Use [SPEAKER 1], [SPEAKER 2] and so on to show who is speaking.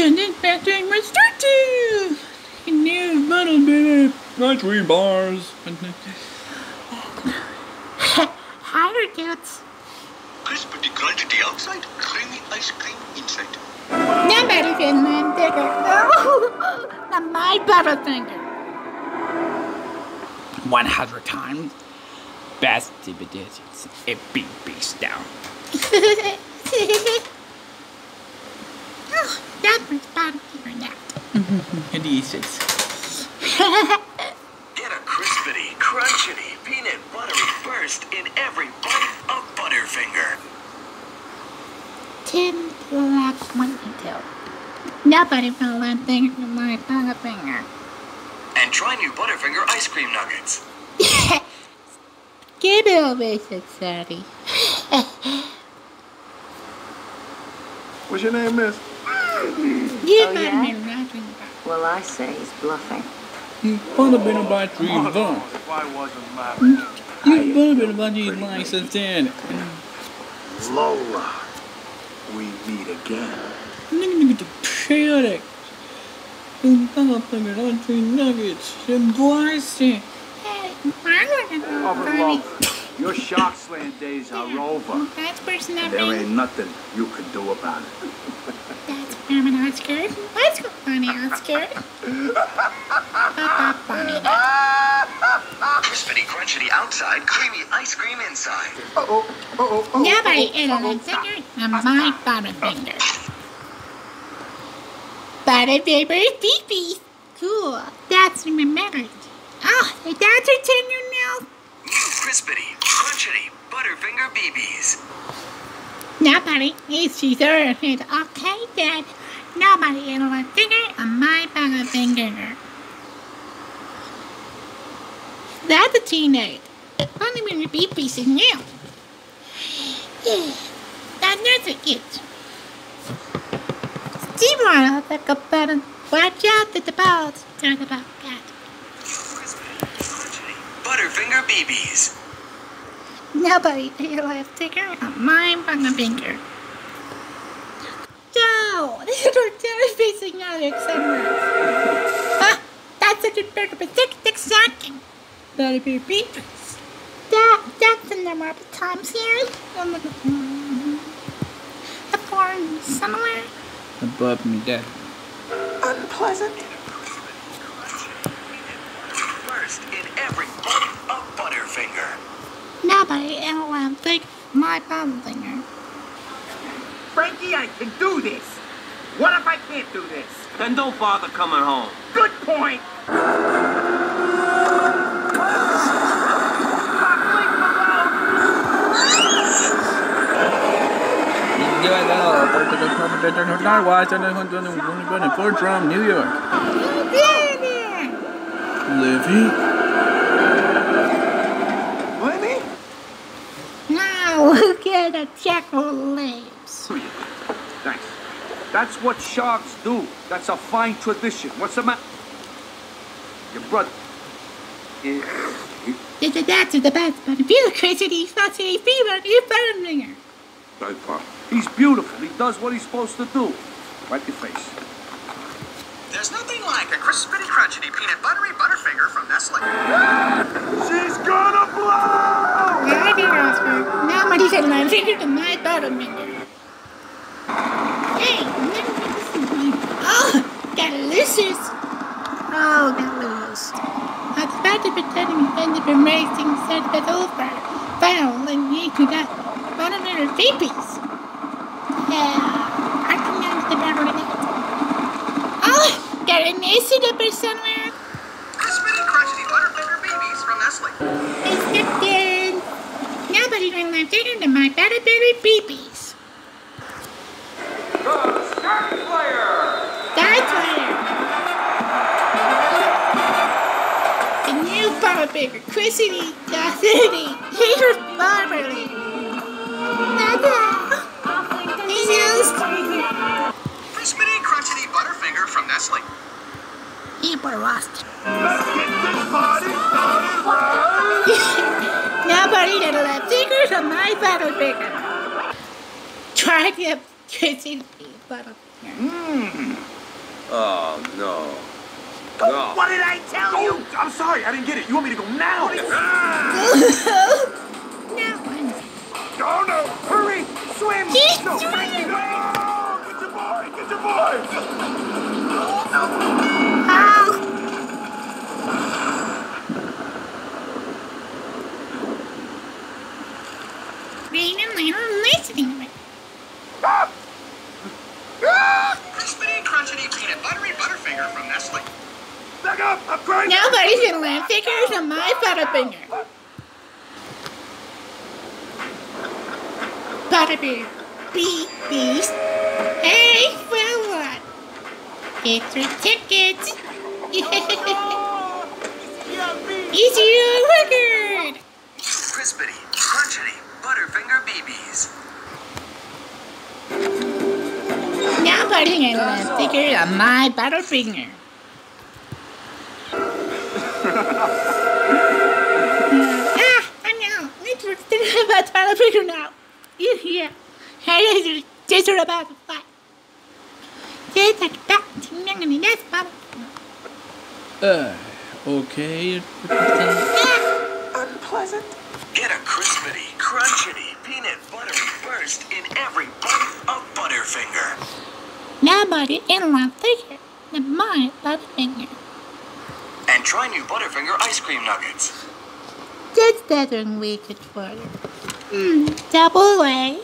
[SPEAKER 1] Then this bathroom was dirty. New little bit of ice cream bars.
[SPEAKER 2] Hi, dudes.
[SPEAKER 3] Crispity crunchy outside, creamy ice cream inside.
[SPEAKER 2] Nobody can learn bigger. Oh, not my butterfinger.
[SPEAKER 1] 100 times. Best dividends. A big beast down.
[SPEAKER 2] that was butterfinger now. Mm-hmm.
[SPEAKER 1] And he says,
[SPEAKER 3] Get a crispity, crunchity, peanut buttery burst in every bite of Butterfinger.
[SPEAKER 2] Ten black one and two. Nobody will learn things from my butterfinger.
[SPEAKER 3] And try new Butterfinger ice cream nuggets.
[SPEAKER 2] Give it over, said Sadie.
[SPEAKER 4] What's your name, miss?
[SPEAKER 2] You
[SPEAKER 5] Oh,
[SPEAKER 2] got
[SPEAKER 5] yeah?
[SPEAKER 2] me laughing about.
[SPEAKER 5] Well, I say he's bluffing.
[SPEAKER 1] You put a bit of battery in
[SPEAKER 4] If
[SPEAKER 1] phone.
[SPEAKER 4] I wasn't laughing.
[SPEAKER 1] You put a bit of battery license in.
[SPEAKER 4] Lola, we meet again.
[SPEAKER 1] Look at the panic. And Butterfinger ice cream nuggets. And blasting.
[SPEAKER 2] Hey, I'm gonna
[SPEAKER 4] Over
[SPEAKER 2] go
[SPEAKER 4] love. Your shark slaying days are over.
[SPEAKER 2] That's person that
[SPEAKER 4] There ain't nothing you can do about it.
[SPEAKER 2] That's Herman Oscar. Let's go, funny Oscar. Papa funny.
[SPEAKER 3] Crispity crunchity outside, creamy ice cream inside.
[SPEAKER 4] Uh-oh, uh-oh, uh-oh.
[SPEAKER 2] Nobody
[SPEAKER 4] uh-oh,
[SPEAKER 2] ate a
[SPEAKER 4] uh-oh.
[SPEAKER 2] finger on my butterfinger. Butterfinger BBs. Cool. That's remembered. Oh, that's her tender now.
[SPEAKER 3] New crispity, crunchity, Butterfinger BBs.
[SPEAKER 2] Nobody eats dessert. It's okay, Dad. Nobody ate a finger on my butterfinger. That's a teenage. Butterfinger BBs is new. Yeah, that's a it. Steve wanna think about it. Watch out at the balls. Turn the ball cat.
[SPEAKER 3] Crispity, crunchity, Butterfinger BBs.
[SPEAKER 2] Nobody ate a finger on my butterfinger. No, this is our dad facing Alex somewhere. Ah, that's such a big thick sacking. That'd be beepies. That, that's the number of times here. The foreign somewhere.
[SPEAKER 1] Above me, Dad.
[SPEAKER 5] Unpleasant.
[SPEAKER 3] Burst in every bite of Butterfinger.
[SPEAKER 2] Nobody ever think my butterfinger.
[SPEAKER 6] Frankie, I can do this. What if I can't do this?
[SPEAKER 7] Then don't bother coming home.
[SPEAKER 6] Good point.
[SPEAKER 1] Yeah, no, but the department that don't know why I don't want to go to Fort Drum, New York.
[SPEAKER 2] Yeah,
[SPEAKER 1] Livy.
[SPEAKER 4] Lenny?
[SPEAKER 2] Now look at the jackal lips.
[SPEAKER 4] Thanks. That's what sharks do. That's a fine tradition. What's the matter? Your brother. Eh, he-
[SPEAKER 2] That's the best, but if you're crazy, he's not saying fever, you're butterfinger.
[SPEAKER 4] He's beautiful. He does what he's supposed to do. Wipe your face.
[SPEAKER 3] There's nothing like a crispity crunchity peanut buttery Butterfinger from Nestle.
[SPEAKER 4] She's gonna blow!
[SPEAKER 2] Yeah, dear Oscar. Nobody can learn finger to my butterfinger. Hey, never listen to me. Oh, got looses. Oh, got loose. I was about to pretend we ended up racing said it over. Found and you to that butterfinger babies. Yeah, I can use the better than that. Oh, got an acid up there somewhere.
[SPEAKER 3] Crispity crunchity Butterfinger BBs from Nestle.
[SPEAKER 2] Accepted. Uh, nobody can learn finger to my butterberry babies. That's new butterberry, Chrissy Cassidy, here's Barberly. Nada.
[SPEAKER 3] Crispity crunchity Butterfinger from Nestle.
[SPEAKER 2] He lost.
[SPEAKER 4] Let's get this party started, right?
[SPEAKER 2] Nobody that left fingers on my butterfinger. Try to Chrissy butter. Hmm.
[SPEAKER 7] Oh, no. No.
[SPEAKER 6] What did I tell you?
[SPEAKER 4] Oh, I'm sorry, I didn't get it. You want me to go now?
[SPEAKER 2] now I'm
[SPEAKER 4] Oh no! Hurry! Swim!
[SPEAKER 2] He's
[SPEAKER 4] no,
[SPEAKER 2] swimming!
[SPEAKER 4] No! Get your boy! Get your boy!
[SPEAKER 2] Ow! Rain and Lana listening.
[SPEAKER 4] Ah! Ah!
[SPEAKER 3] Crispity, crunchity, peanut buttery Butterfinger from Nestle.
[SPEAKER 2] Nobody's gonna land figures on my Butterfinger. Butterbeer. Beep beast. Hey, well what? Extra tickets. Easy record.
[SPEAKER 3] Crispity, crunchity, Butterfinger BBs.
[SPEAKER 2] Nobody's gonna land figures on my Butterfinger. Ah, I know. Let's think about Butterfinger now. You hear? Hey, just about to fight. Just like that. That's Butterfinger.
[SPEAKER 1] Uh, okay.
[SPEAKER 5] Unpleasant.
[SPEAKER 3] Get a crispity, crunchity, peanut buttery burst in every bite of Butterfinger.
[SPEAKER 2] Nobody in my figure than my Butterfinger.
[SPEAKER 3] Try new Butterfinger ice cream nuggets.
[SPEAKER 2] That's better than wicked for you. Mm, double A.